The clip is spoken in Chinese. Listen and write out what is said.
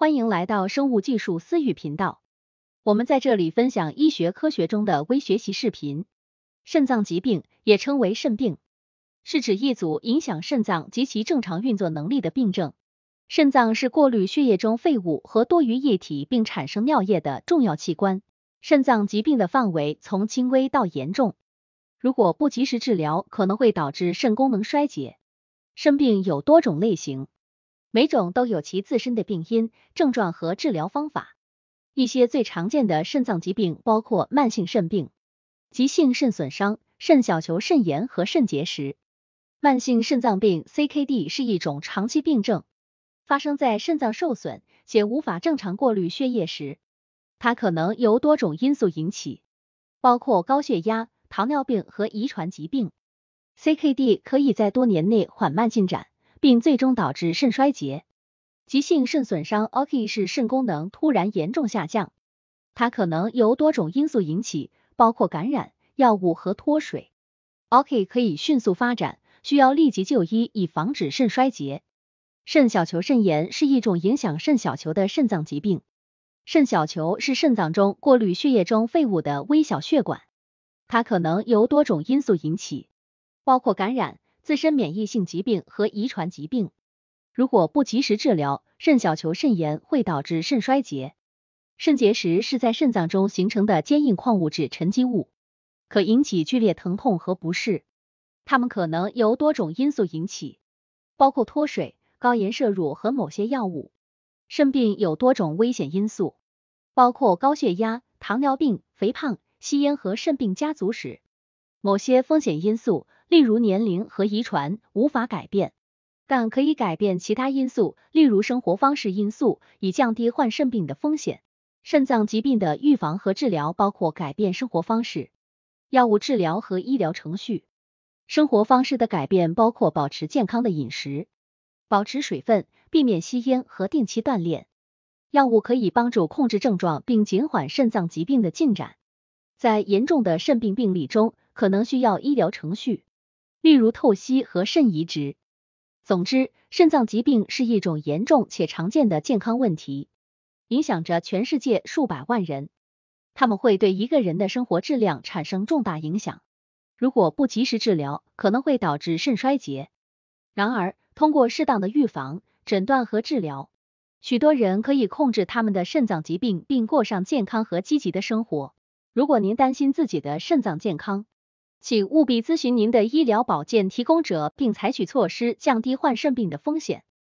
欢迎来到生物技术私域频道，我们在这里分享医学科学中的微学习视频。肾脏疾病也称为肾病，是指一组影响肾脏及其正常运作能力的病症。肾脏是过滤血液中废物和多余液体并产生尿液的重要器官。肾脏疾病的范围从轻微到严重，如果不及时治疗，可能会导致肾功能衰竭。肾病有多种类型。每种都有其自身的病因、症状和治疗方法。一些最常见的肾脏疾病包括慢性肾病、急性肾损伤、肾小球肾炎和肾结石。慢性肾脏病 （CKD） 是一种长期病症，发生在肾脏受损且无法正常过滤血液时。它可能由多种因素引起，包括高血压、糖尿病和遗传疾病。CKD 可以在多年内缓慢进展。并最终导致肾衰竭。急性肾损伤 （OK） 是肾功能突然严重下降，它可能由多种因素引起，包括感染、药物和脱水。OK 可以迅速发展，需要立即就医以防止肾衰竭。肾小球肾炎是一种影响肾小球的肾脏疾病。肾小球是肾脏中过滤血液中废物的微小血管，它可能由多种因素引起，包括感染。自身免疫性疾病和遗传疾病，如果不及时治疗，肾小球肾炎会导致肾衰竭。肾结石是在肾脏中形成的坚硬矿物质沉积物，可引起剧烈疼痛和不适。它们可能由多种因素引起，包括脱水、高盐摄入和某些药物。肾病有多种危险因素，包括高血压、糖尿病、肥胖、吸烟和肾病家族史。某些风险因素。例如年龄和遗传无法改变，但可以改变其他因素，例如生活方式因素，以降低患肾病的风险。肾脏疾病的预防和治疗包括改变生活方式、药物治疗和医疗程序。生活方式的改变包括保持健康的饮食、保持水分、避免吸烟和定期锻炼。药物可以帮助控制症状并减缓肾脏疾病的进展。在严重的肾病病例中，可能需要医疗程序。例如透析和肾移植。总之，肾脏疾病是一种严重且常见的健康问题，影响着全世界数百万人。他们会对一个人的生活质量产生重大影响。如果不及时治疗，可能会导致肾衰竭。然而，通过适当的预防、诊断和治疗，许多人可以控制他们的肾脏疾病，并过上健康和积极的生活。如果您担心自己的肾脏健康，请务必咨询您的医疗保健提供者，并采取措施降低患肾病的风险。